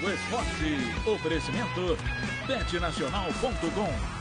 do esporte. Oferecimento betnacional.com